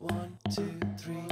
One, two, three,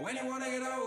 When you wanna get out.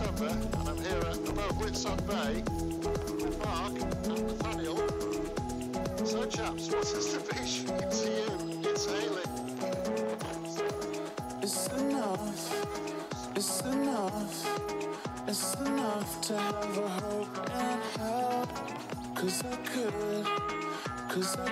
December and I'm here at above Whitsun Bay with Mark and Nathaniel. So chaps, what is the beach to you? It's hailing. It's enough, it's enough, it's enough to have a hope and help. Cause I could, cause I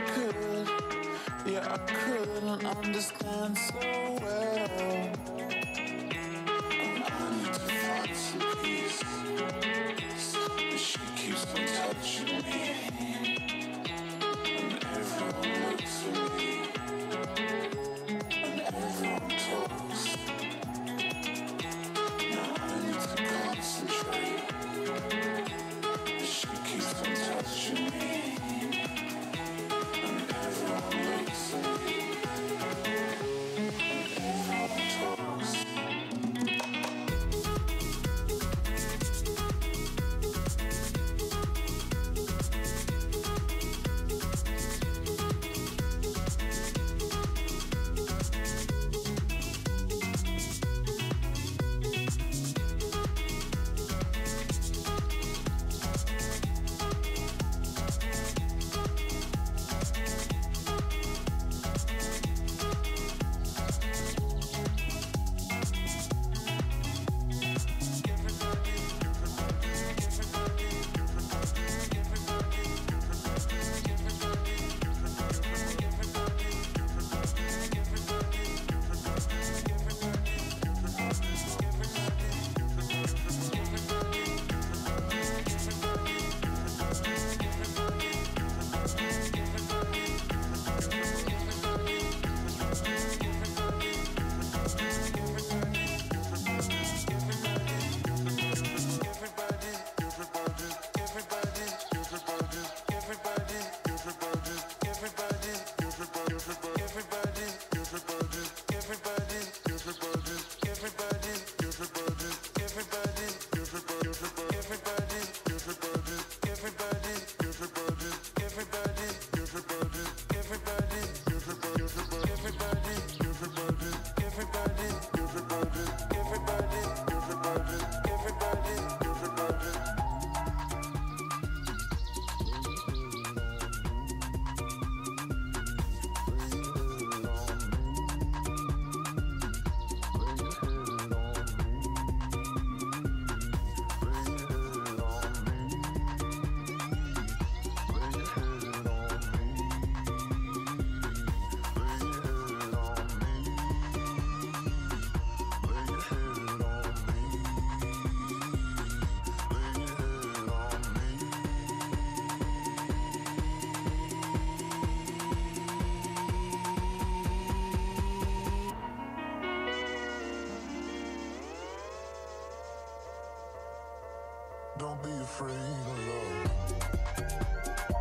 Don't be afraid of love.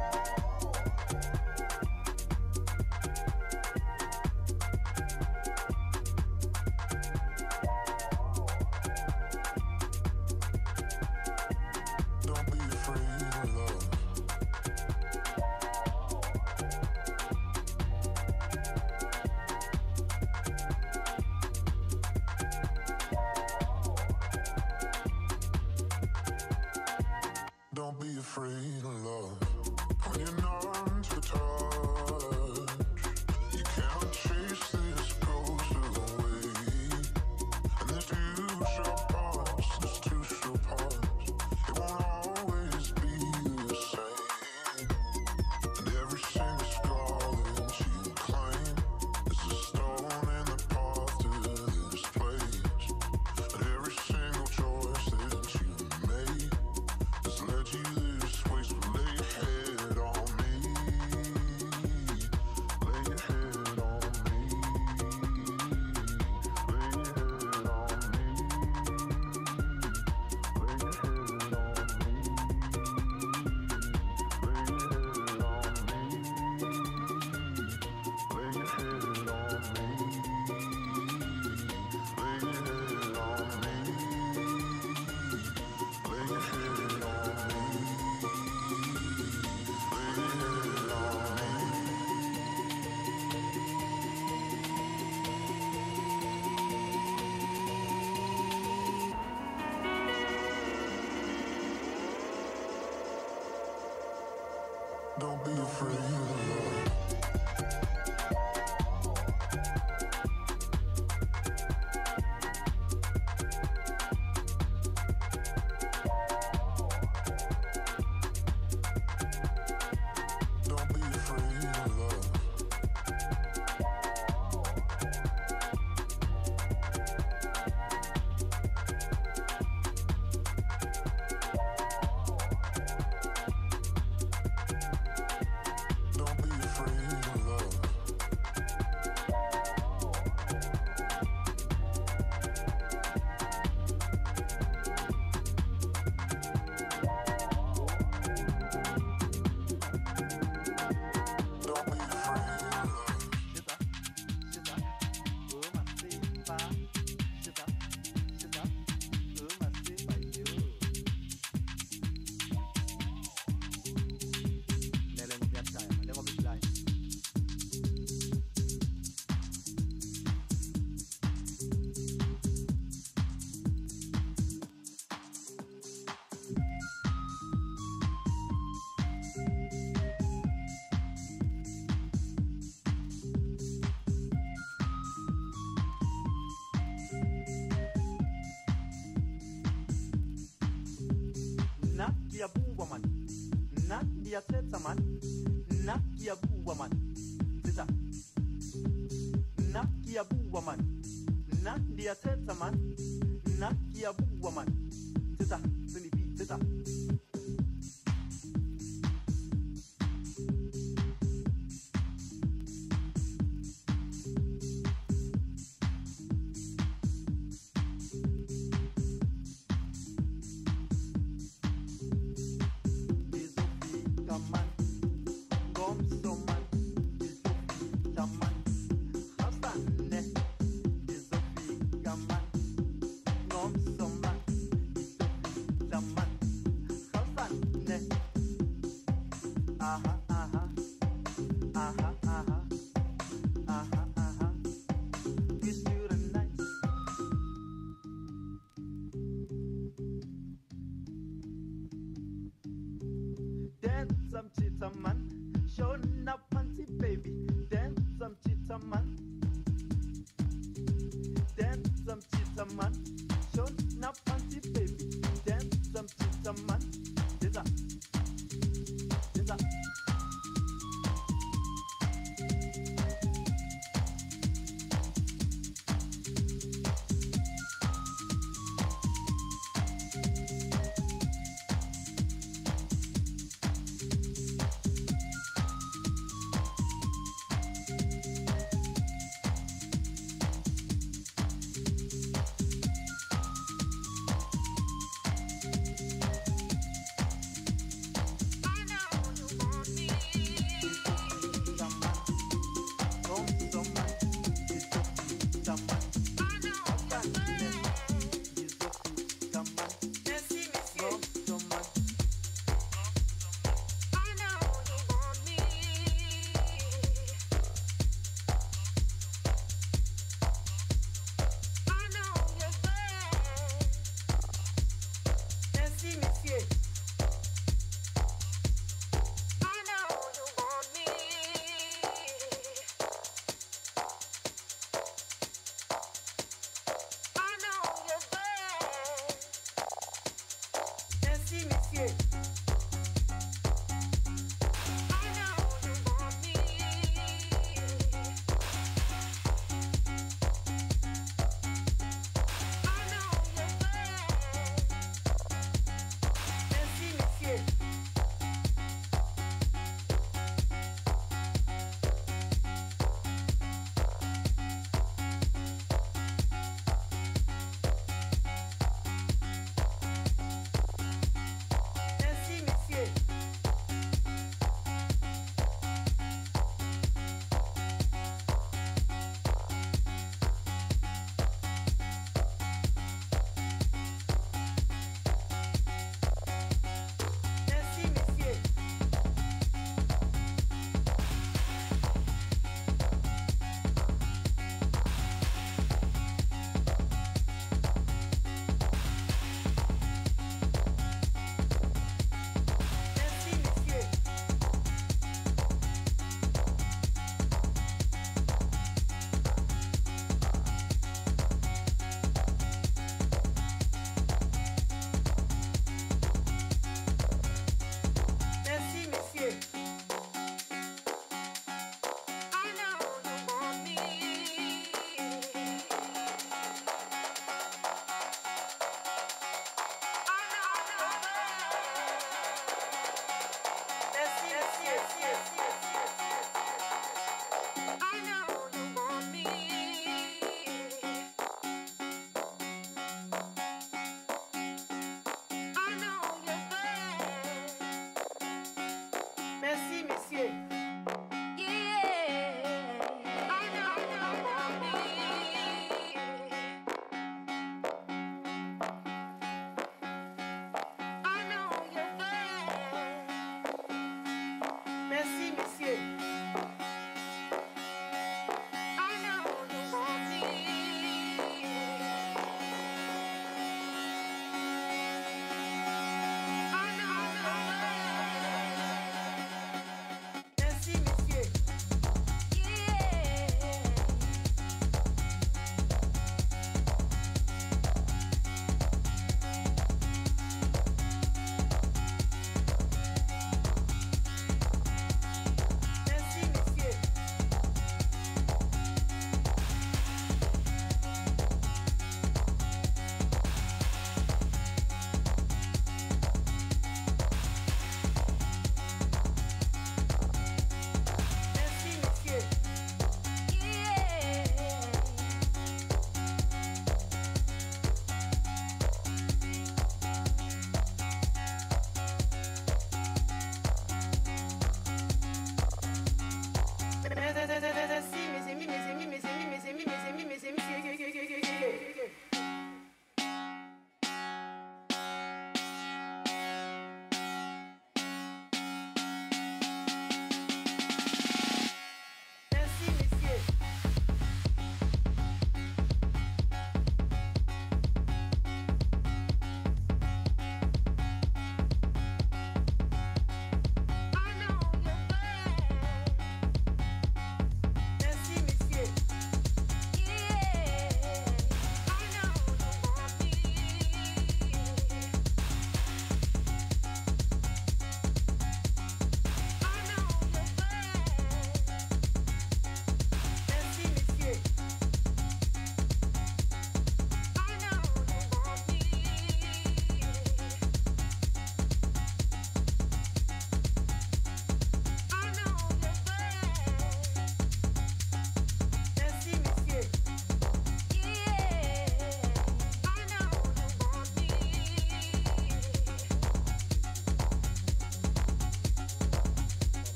Ndiyathetha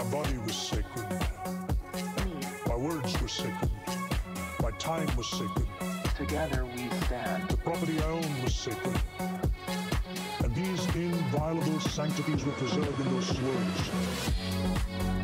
My body was sacred. My words were sacred. My time was sacred. Together we stand. The property I owned was sacred. And these inviolable sanctities were preserved in those words.